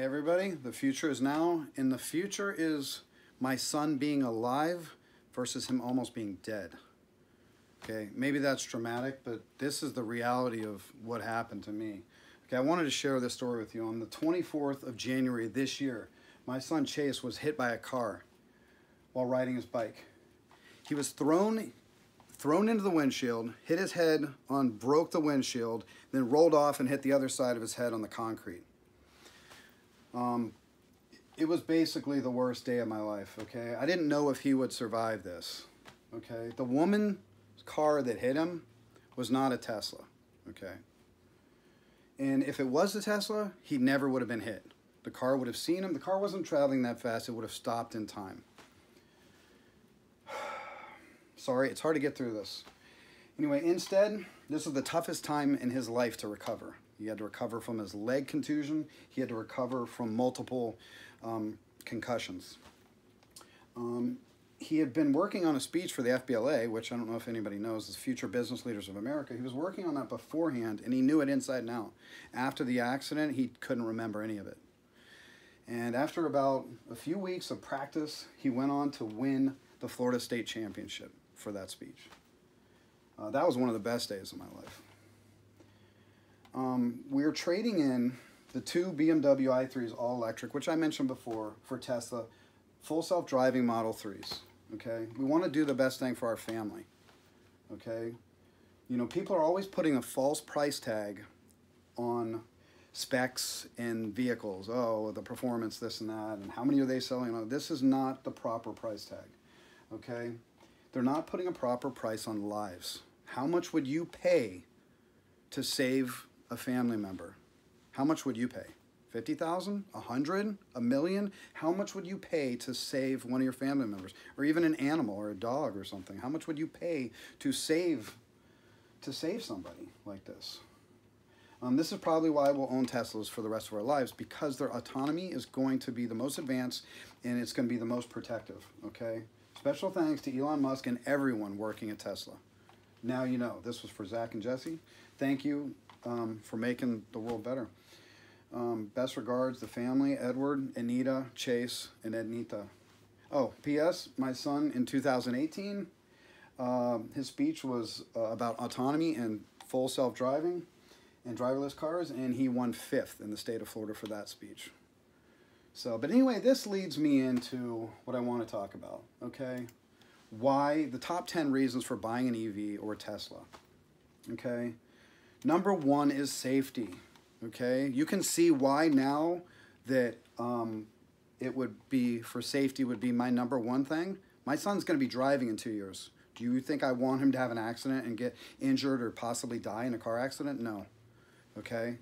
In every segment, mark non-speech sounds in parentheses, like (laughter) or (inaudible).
Hey everybody, the future is now, and the future is my son being alive versus him almost being dead. Okay, maybe that's dramatic, but this is the reality of what happened to me. Okay, I wanted to share this story with you. On the 24th of January this year, my son Chase was hit by a car while riding his bike. He was thrown thrown into the windshield, hit his head on, broke the windshield, then rolled off and hit the other side of his head on the concrete. Um, it was basically the worst day of my life, okay? I didn't know if he would survive this, okay? The woman's car that hit him was not a Tesla, okay? And if it was a Tesla, he never would have been hit. The car would have seen him. The car wasn't traveling that fast. It would have stopped in time. (sighs) Sorry, it's hard to get through this. Anyway, instead, this was the toughest time in his life to recover. He had to recover from his leg contusion. He had to recover from multiple um, concussions. Um, he had been working on a speech for the FBLA, which I don't know if anybody knows is Future Business Leaders of America. He was working on that beforehand, and he knew it inside and out. After the accident, he couldn't remember any of it. And after about a few weeks of practice, he went on to win the Florida State Championship for that speech. Uh, that was one of the best days of my life um, we are trading in the two BMW i3s all electric, which I mentioned before for Tesla, full self-driving Model 3s. Okay, we want to do the best thing for our family. Okay, you know, people are always putting a false price tag on specs and vehicles. Oh, the performance, this and that, and how many are they selling? This is not the proper price tag. Okay, they're not putting a proper price on lives. How much would you pay to save a family member, how much would you pay? 50,000, 100, a million? How much would you pay to save one of your family members or even an animal or a dog or something? How much would you pay to save to save somebody like this? Um, this is probably why we'll own Teslas for the rest of our lives because their autonomy is going to be the most advanced and it's going to be the most protective, okay? Special thanks to Elon Musk and everyone working at Tesla. Now you know. This was for Zach and Jesse. Thank you um, for making the world better. Um, best regards, the family, Edward, Anita, Chase, and Ednita. Oh, P.S. My son in 2018, uh, his speech was uh, about autonomy and full self-driving and driverless cars, and he won fifth in the state of Florida for that speech. So, but anyway, this leads me into what I want to talk about, okay? Why, the top 10 reasons for buying an EV or Tesla, okay? Number one is safety. Okay, you can see why now that um, it would be for safety would be my number one thing. My son's going to be driving in two years. Do you think I want him to have an accident and get injured or possibly die in a car accident? No. Okay.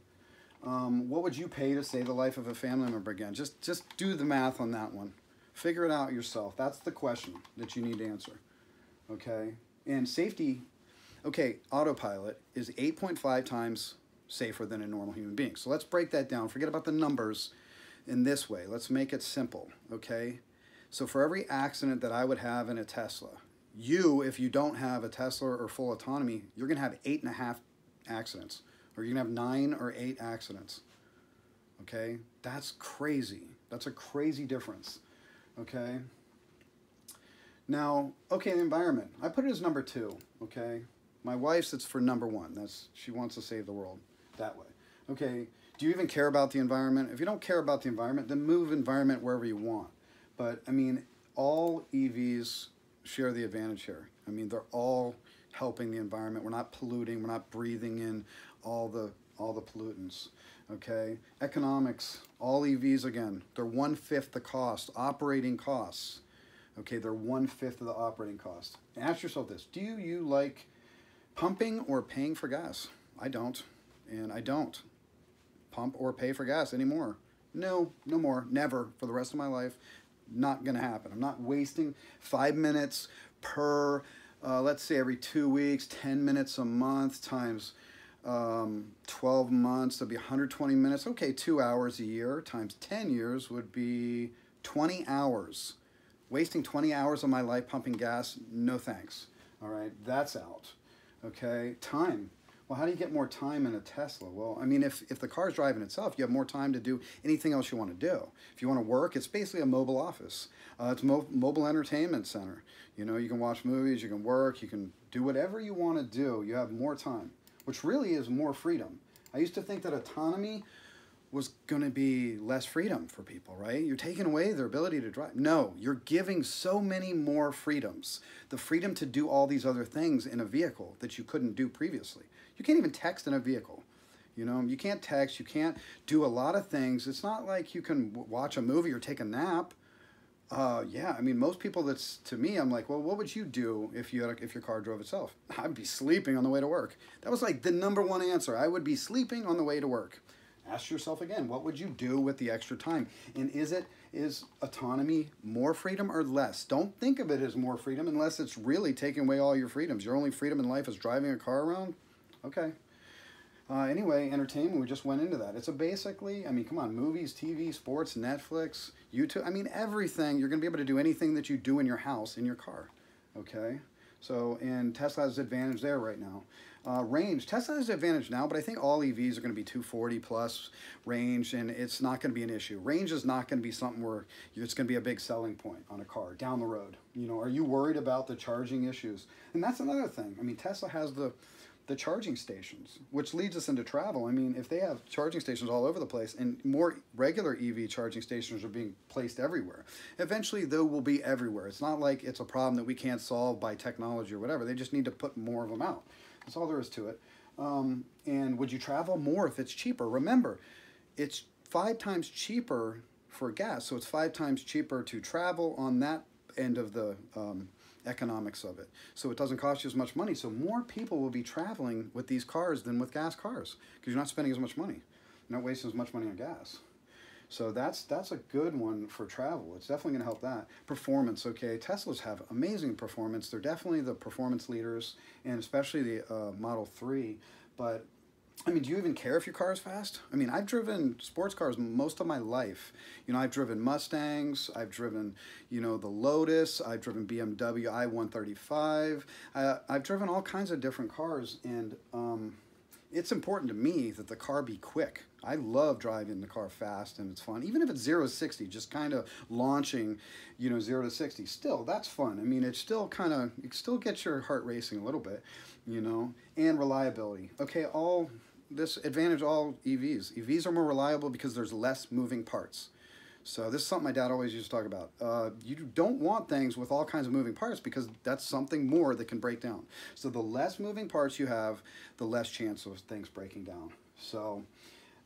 Um, what would you pay to save the life of a family member again? Just just do the math on that one. Figure it out yourself. That's the question that you need to answer. Okay. And safety okay, autopilot is 8.5 times safer than a normal human being. So let's break that down. Forget about the numbers in this way. Let's make it simple, okay? So for every accident that I would have in a Tesla, you, if you don't have a Tesla or full autonomy, you're gonna have eight and a half accidents, or you're gonna have nine or eight accidents, okay? That's crazy. That's a crazy difference, okay? Now, okay, the environment. I put it as number two, okay? My wife's it's for number one. That's she wants to save the world that way. Okay, do you even care about the environment? If you don't care about the environment, then move environment wherever you want. But I mean, all EVs share the advantage here. I mean, they're all helping the environment. We're not polluting. We're not breathing in all the all the pollutants. Okay, economics. All EVs again, they're one fifth the cost. Operating costs. Okay, they're one fifth of the operating cost. Ask yourself this: Do you like pumping or paying for gas. I don't, and I don't pump or pay for gas anymore. No, no more, never for the rest of my life. Not gonna happen. I'm not wasting five minutes per, uh, let's say every two weeks, 10 minutes a month times um, 12 months, that'd be 120 minutes. Okay, two hours a year times 10 years would be 20 hours. Wasting 20 hours of my life pumping gas, no thanks. All right, that's out okay? Time. Well, how do you get more time in a Tesla? Well, I mean, if, if the car's driving itself, you have more time to do anything else you want to do. If you want to work, it's basically a mobile office. Uh, it's mo mobile entertainment center. You know, you can watch movies, you can work, you can do whatever you want to do. You have more time, which really is more freedom. I used to think that autonomy was going to be less freedom for people, right? You're taking away their ability to drive. No, you're giving so many more freedoms. The freedom to do all these other things in a vehicle that you couldn't do previously. You can't even text in a vehicle. You know, you can't text, you can't do a lot of things. It's not like you can watch a movie or take a nap. Uh, yeah, I mean, most people that's to me, I'm like, well, what would you do if you had a, if your car drove itself? (laughs) I'd be sleeping on the way to work. That was like the number one answer. I would be sleeping on the way to work ask yourself again, what would you do with the extra time? And is it, is autonomy more freedom or less? Don't think of it as more freedom unless it's really taking away all your freedoms. Your only freedom in life is driving a car around? Okay. Uh, anyway, entertainment, we just went into that. It's a basically, I mean, come on, movies, TV, sports, Netflix, YouTube, I mean, everything. You're going to be able to do anything that you do in your house, in your car. Okay? So, and Tesla has advantage there right now. Uh, range, Tesla has an advantage now, but I think all EVs are going to be 240 plus range, and it's not going to be an issue. Range is not going to be something where it's going to be a big selling point on a car down the road. You know, are you worried about the charging issues? And that's another thing. I mean, Tesla has the the charging stations, which leads us into travel. I mean, if they have charging stations all over the place and more regular EV charging stations are being placed everywhere, eventually they will be everywhere. It's not like it's a problem that we can't solve by technology or whatever. They just need to put more of them out. That's all there is to it. Um, and would you travel more if it's cheaper? Remember, it's five times cheaper for gas, so it's five times cheaper to travel on that end of the um, economics of it. So it doesn't cost you as much money. So more people will be traveling with these cars than with gas cars because you're not spending as much money. You're not wasting as much money on gas. So that's that's a good one for travel. It's definitely going to help that. Performance, okay. Teslas have amazing performance. They're definitely the performance leaders, and especially the uh, Model 3. But I mean, do you even care if your car is fast? I mean, I've driven sports cars most of my life. You know, I've driven Mustangs, I've driven, you know, the Lotus, I've driven BMW i135, uh, I've driven all kinds of different cars, and um, it's important to me that the car be quick. I love driving the car fast and it's fun. Even if it's 0 to 60, just kind of launching, you know, 0 to 60. Still, that's fun. I mean, it still kind of, it still gets your heart racing a little bit, you know, and reliability. Okay, all this advantage all EVs. EVs are more reliable because there's less moving parts. So this is something my dad always used to talk about. Uh, you don't want things with all kinds of moving parts because that's something more that can break down. So the less moving parts you have, the less chance of things breaking down. So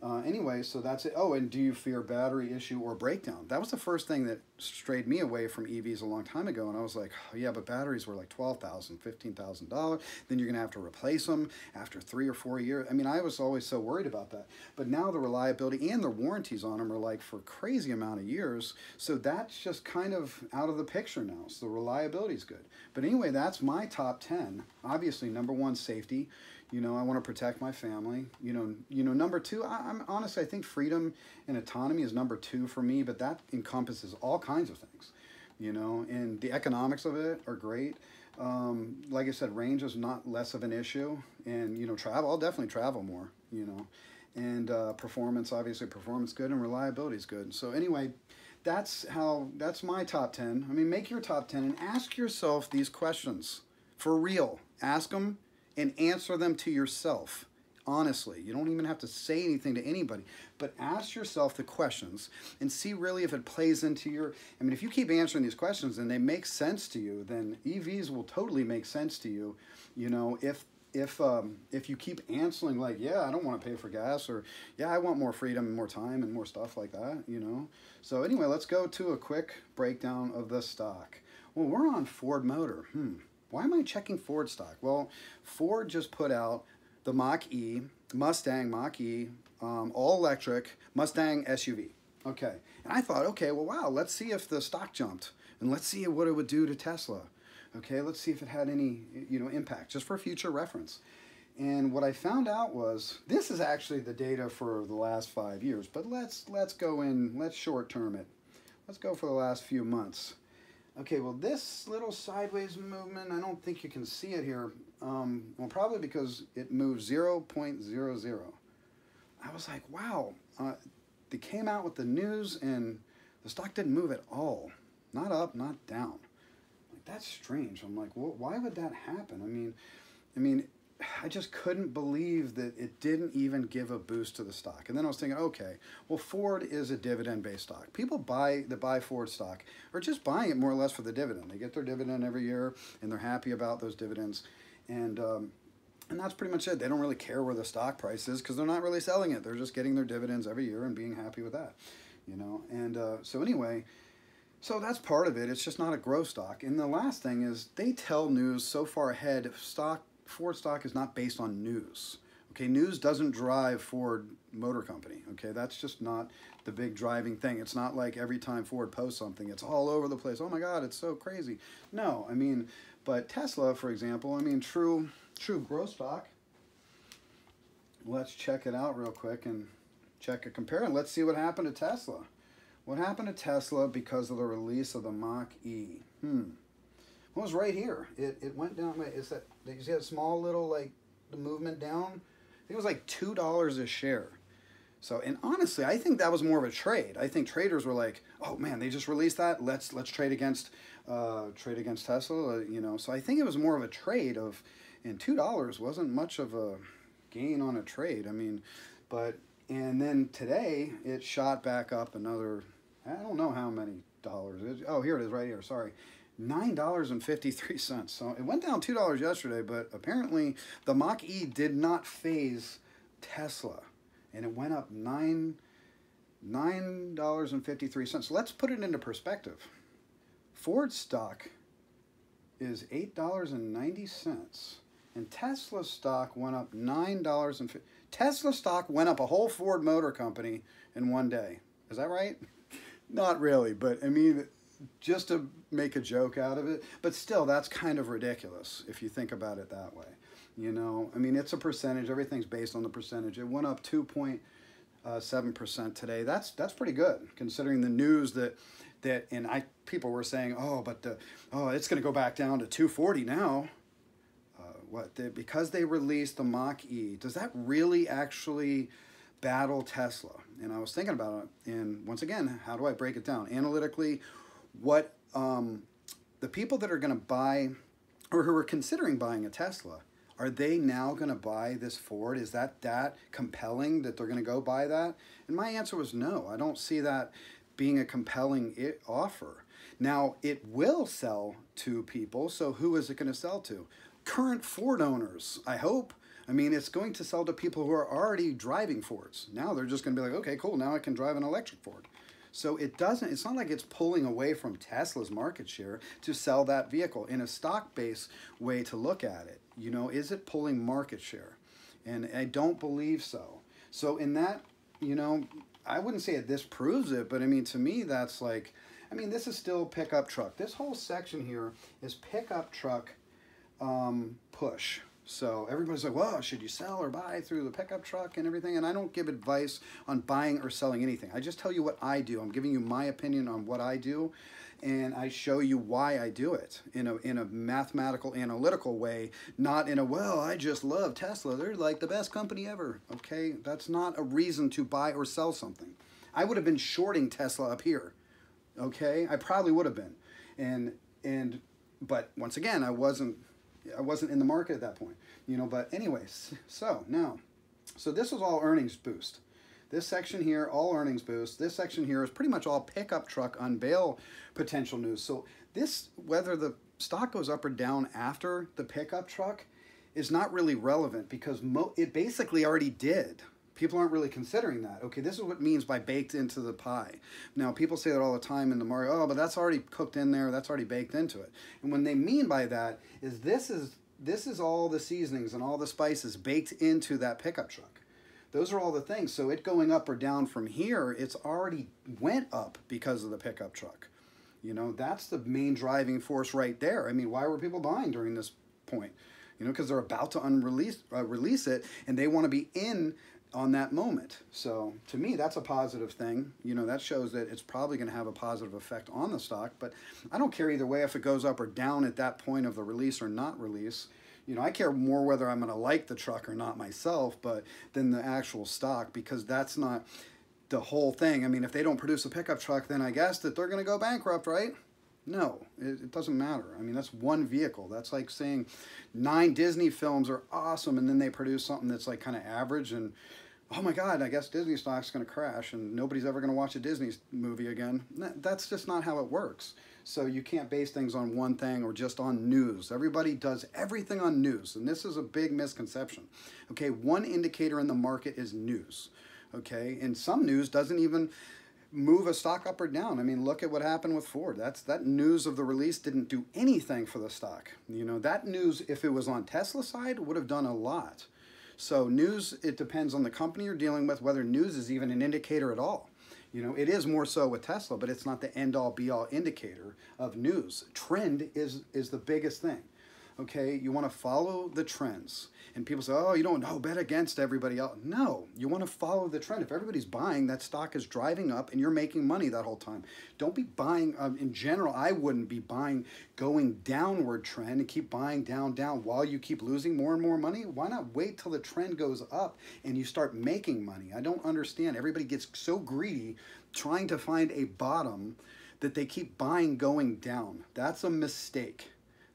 uh, anyway, so that's it. Oh, and do you fear battery issue or breakdown? That was the first thing that strayed me away from EVs a long time ago. And I was like, oh, yeah, but batteries were like $12,000, $15,000. Then you're going to have to replace them after three or four years. I mean, I was always so worried about that. But now the reliability and the warranties on them are like for crazy amount of years. So that's just kind of out of the picture now. So the reliability is good. But anyway, that's my top 10. Obviously, number one, safety. You know, I want to protect my family. You know, you know. Number two, I, am honestly, I think freedom and autonomy is number two for me, but that encompasses all kinds of things. You know, and the economics of it are great. Um, like I said, range is not less of an issue, and you know, travel. I'll definitely travel more. You know, and uh, performance, obviously, performance good and reliability is good. So anyway, that's how. That's my top ten. I mean, make your top ten and ask yourself these questions for real. Ask them and answer them to yourself honestly. You don't even have to say anything to anybody, but ask yourself the questions and see really if it plays into your. I mean, if you keep answering these questions and they make sense to you, then EVs will totally make sense to you. You know, if if um, if you keep answering like, yeah, I don't want to pay for gas, or yeah, I want more freedom and more time and more stuff like that, you know. So anyway, let's go to a quick breakdown of the stock. Well, we're on Ford Motor. Hmm. Why am I checking Ford stock? Well, Ford just put out the Mach-E, Mustang Mach-E, um, all electric Mustang SUV. Okay, and I thought, okay, well, wow, let's see if the stock jumped, and let's see what it would do to Tesla. Okay, let's see if it had any, you know, impact, just for future reference. And what I found out was, this is actually the data for the last five years, but let's, let's go in, let's short term it. Let's go for the last few months. Okay, well this little sideways movement, I don't think you can see it here. Um, well, probably because it moved 0.00. I was like, wow. Uh, they came out with the news and the stock didn't move at all. Not up, not down. Like, that's strange. I'm like, well, why would that happen? I mean, I mean, I just couldn't believe that it didn't even give a boost to the stock. And then I was thinking, okay, well, Ford is a dividend-based stock. People buy the buy Ford stock are just buying it more or less for the dividend. They get their dividend every year, and they're happy about those dividends. And um, and that's pretty much it. They don't really care where the stock price is because they're not really selling it. They're just getting their dividends every year and being happy with that, you know. And uh, so anyway, so that's part of it. It's just not a growth stock. And the last thing is they tell news so far ahead. Of stock Ford stock is not based on news. Okay, news doesn't drive Ford Motor Company. Okay, that's just not the big driving thing. It's not like every time Ford posts something, it's all over the place. Oh my God, it's so crazy. No, I mean, but Tesla, for example, I mean, true, true growth stock. Let's check it out real quick and check a compare. And let's see what happened to Tesla. What happened to Tesla because of the release of the Mach-E? Hmm. It was right here. It, it went down. Is that, you see that small little, like, the movement down? It was like $2 a share. So, and honestly, I think that was more of a trade. I think traders were like, "Oh man, they just released that. Let's let's trade against uh, trade against Tesla." Uh, you know, so I think it was more of a trade of, and two dollars wasn't much of a gain on a trade. I mean, but and then today it shot back up another. I don't know how many dollars. It, oh, here it is, right here. Sorry, nine dollars and fifty three cents. So it went down two dollars yesterday, but apparently the Mach E did not faze Tesla and it went up nine nine dollars and fifty three cents. Let's put it into perspective. Ford stock is eight dollars and ninety cents, and Tesla stock went up nine dollars and Tesla stock went up a whole Ford Motor Company in one day. Is that right? (laughs) Not really, but I mean, just to make a joke out of it. But still, that's kind of ridiculous if you think about it that way. You know, I mean, it's a percentage. Everything's based on the percentage. It went up 2.7% uh, today. That's that's pretty good considering the news that that and I people were saying, oh, but the oh, it's going to go back down to 240 now. Uh, what? The, because they released the Mach E, does that really actually battle Tesla? And I was thinking about it, and once again, how do I break it down analytically? What um, the people that are going to buy or who are considering buying a Tesla are they now going to buy this Ford? Is that that compelling that they're going to go buy that? And my answer was no. I don't see that being a compelling offer. Now, it will sell to people, so who is it going to sell to? Current Ford owners, I hope. I mean, it's going to sell to people who are already driving Fords. Now they're just going to be like, okay, cool, now I can drive an electric Ford. So it doesn't, it's not like it's pulling away from Tesla's market share to sell that vehicle in a stock-based way to look at it. You know, is it pulling market share? And I don't believe so. So in that, you know, I wouldn't say this proves it, but I mean, to me, that's like, I mean, this is still pickup truck. This whole section here is pickup truck um, push. So everybody's like, well, should you sell or buy through the pickup truck and everything? And I don't give advice on buying or selling anything. I just tell you what I do. I'm giving you my opinion on what I do and I show you why I do it in a, in a mathematical, analytical way, not in a, well, I just love Tesla. They're like the best company ever. Okay, that's not a reason to buy or sell something. I would have been shorting Tesla up here. Okay, I probably would have been. And, and, but once again, I wasn't I wasn't in the market at that point, you know. But anyways, so now, so this was all earnings boost. This section here, all earnings boost. This section here is pretty much all pickup truck unveil potential news. So this, whether the stock goes up or down after the pickup truck, is not really relevant because it basically already did. People aren't really considering that. Okay, this is what means by baked into the pie. Now, people say that all the time in the market, oh, but that's already cooked in there, that's already baked into it. And what they mean by that is this is this is all the seasonings and all the spices baked into that pickup truck. Those are all the things. So it going up or down from here, it's already went up because of the pickup truck. You know, that's the main driving force right there. I mean, why were people buying during this point? You know, because they're about to unrelease uh, release it, and they want to be in on that moment. So to me, that's a positive thing. You know, that shows that it's probably going to have a positive effect on the stock. But I don't care either way if it goes up or down at that point of the release or not release. You know, I care more whether I'm going to like the truck or not myself, but than the actual stock because that's not the whole thing. I mean, if they don't produce a pickup truck, then I guess that they're going to go bankrupt, right? No, it, it, doesn't matter. I mean, that's one vehicle. That's like saying nine Disney films are awesome and then they produce something that's like kind of average and oh my God, I guess Disney stock's going to crash and nobody's ever going to watch a Disney movie again. That's just not how it works. So you can't base things on one thing or just on news. Everybody does everything on news, and this is a big misconception. Okay, one indicator in the market is news. Okay, and some news doesn't even move a stock up or down. I mean, look at what happened with Ford. That's that news of the release didn't do anything for the stock. You know, that news if it was on Tesla side would have done a lot. So news it depends on the company you're dealing with whether news is even an indicator at all. You know, it is more so with Tesla, but it's not the end all be all indicator of news. Trend is is the biggest thing. Okay, you want to follow the trends. And people say, oh, you don't know, bet against everybody else. No, you want to follow the trend. If everybody's buying, that stock is driving up and you're making money that whole time. Don't be buying, um, in general, I wouldn't be buying going downward trend and keep buying down, down while you keep losing more and more money. Why not wait till the trend goes up and you start making money? I don't understand. Everybody gets so greedy trying to find a bottom that they keep buying going down. That's a mistake.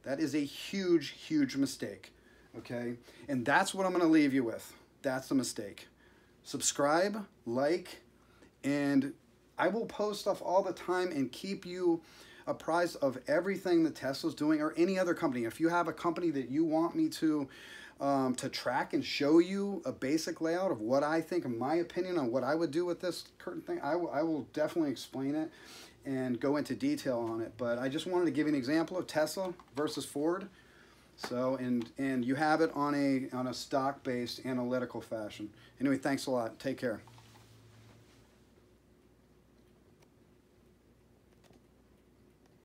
That is a huge, huge mistake okay? And that's what I'm going to leave you with. That's the mistake. Subscribe, like, and I will post stuff all the time and keep you apprised of everything that Tesla's doing or any other company. If you have a company that you want me to um, to track and show you a basic layout of what I think, my opinion on what I would do with this curtain thing, I, I will definitely explain it and go into detail on it. But I just wanted to give you an example of Tesla versus Ford. So, and, and you have it on a, on a stock-based analytical fashion. Anyway, thanks a lot. Take care.